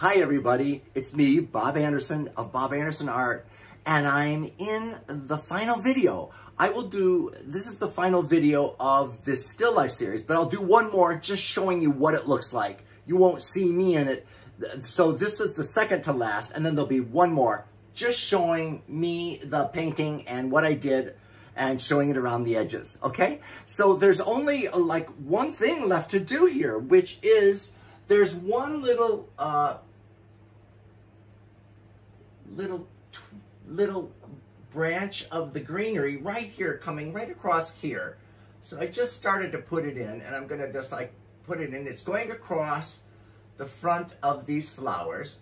Hi everybody, it's me, Bob Anderson of Bob Anderson Art, and I'm in the final video. I will do, this is the final video of this still life series, but I'll do one more just showing you what it looks like. You won't see me in it. So this is the second to last, and then there'll be one more just showing me the painting and what I did and showing it around the edges, okay? So there's only like one thing left to do here, which is there's one little, uh, little, little branch of the greenery right here coming right across here. So I just started to put it in and I'm gonna just like put it in. It's going across the front of these flowers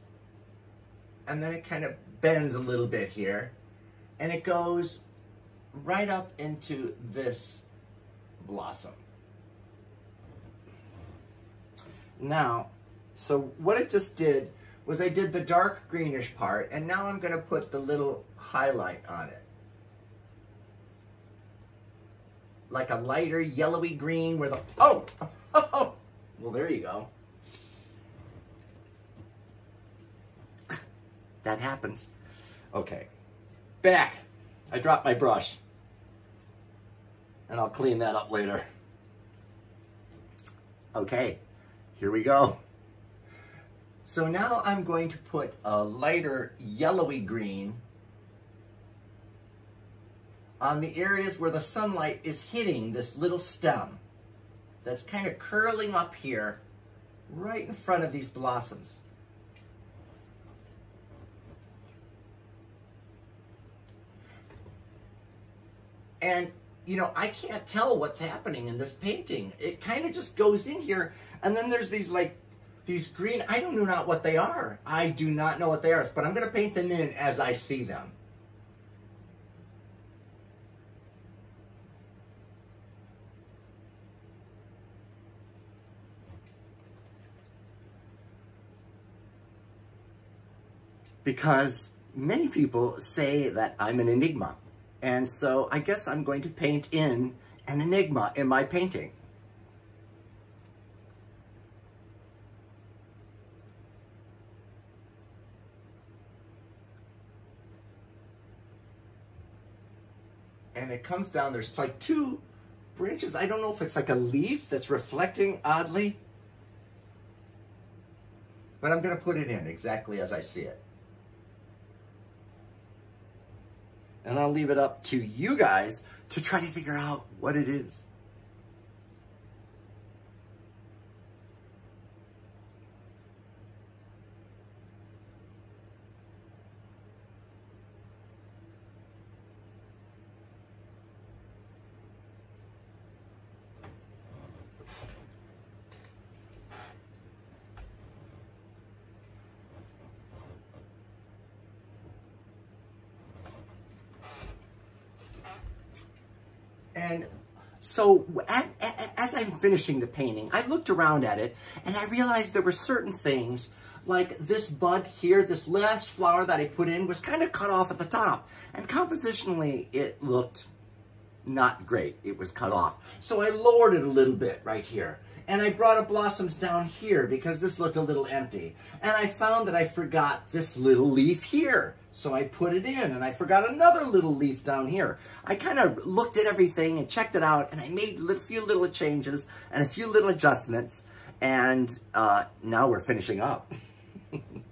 and then it kind of bends a little bit here and it goes right up into this blossom. Now, so what it just did was I did the dark greenish part, and now I'm gonna put the little highlight on it. Like a lighter yellowy green where the, oh, oh, oh. well there you go. That happens. Okay, back. I dropped my brush and I'll clean that up later. Okay, here we go. So now I'm going to put a lighter yellowy green on the areas where the sunlight is hitting this little stem that's kind of curling up here right in front of these blossoms. And you know, I can't tell what's happening in this painting. It kind of just goes in here, and then there's these like, these green, I don't know not what they are. I do not know what they are, but I'm going to paint them in as I see them. Because many people say that I'm an enigma. And so I guess I'm going to paint in an enigma in my painting. And it comes down, there's like two branches. I don't know if it's like a leaf that's reflecting oddly. But I'm going to put it in exactly as I see it. And I'll leave it up to you guys to try to figure out what it is. And so as I'm finishing the painting, I looked around at it and I realized there were certain things like this bud here, this last flower that I put in was kind of cut off at the top. And compositionally, it looked not great. It was cut off. So I lowered it a little bit right here. And I brought up blossoms down here because this looked a little empty. And I found that I forgot this little leaf here. So I put it in and I forgot another little leaf down here. I kind of looked at everything and checked it out and I made a few little changes and a few little adjustments. And uh, now we're finishing up.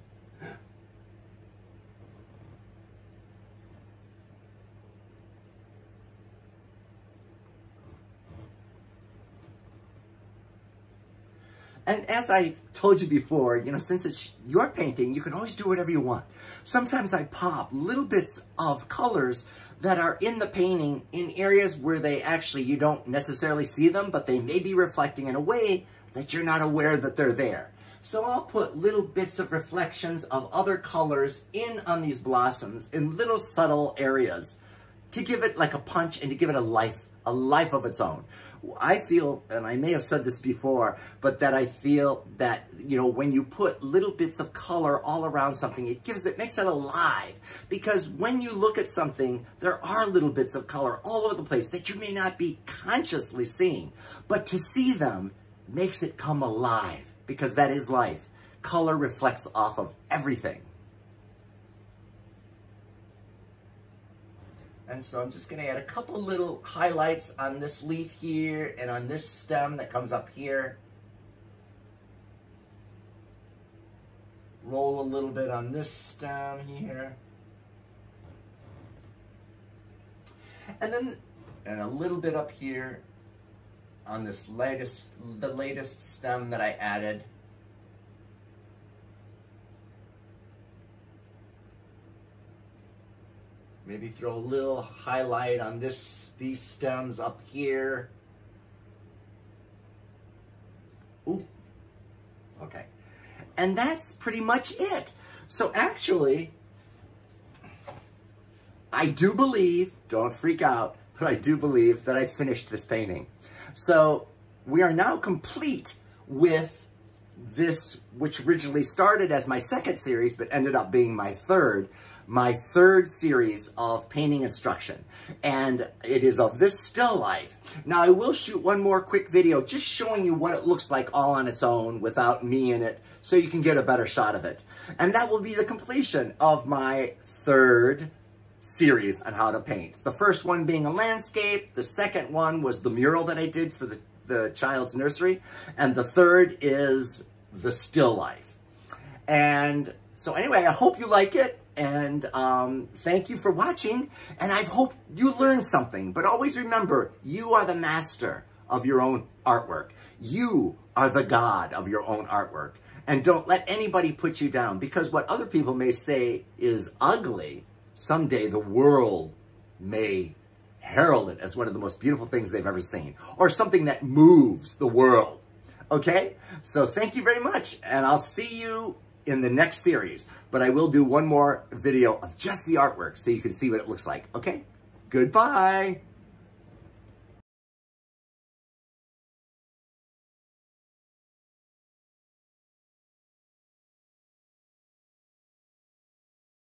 And as I told you before, you know, since it's your painting, you can always do whatever you want. Sometimes I pop little bits of colors that are in the painting in areas where they actually, you don't necessarily see them, but they may be reflecting in a way that you're not aware that they're there. So I'll put little bits of reflections of other colors in on these blossoms in little subtle areas to give it like a punch and to give it a life a life of its own. I feel, and I may have said this before, but that I feel that, you know, when you put little bits of color all around something, it gives it, makes it alive. Because when you look at something, there are little bits of color all over the place that you may not be consciously seeing. But to see them makes it come alive, because that is life. color reflects off of everything. And so I'm just gonna add a couple little highlights on this leaf here and on this stem that comes up here. Roll a little bit on this stem here. And then, and a little bit up here on this latest, the latest stem that I added. Maybe throw a little highlight on this, these stems up here. Ooh, okay. And that's pretty much it. So actually, I do believe, don't freak out, but I do believe that I finished this painting. So we are now complete with this, which originally started as my second series, but ended up being my third, my third series of painting instruction. And it is of this still life. Now I will shoot one more quick video just showing you what it looks like all on its own without me in it so you can get a better shot of it. And that will be the completion of my third series on how to paint. The first one being a landscape. The second one was the mural that I did for the, the child's nursery. And the third is the still life. And so anyway, I hope you like it. And um, thank you for watching. And I hope you learned something. But always remember, you are the master of your own artwork. You are the God of your own artwork. And don't let anybody put you down because what other people may say is ugly someday the world may herald it as one of the most beautiful things they've ever seen, or something that moves the world. Okay? So thank you very much, and I'll see you in the next series. But I will do one more video of just the artwork so you can see what it looks like. Okay? Goodbye.